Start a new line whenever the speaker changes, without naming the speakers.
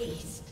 Ace.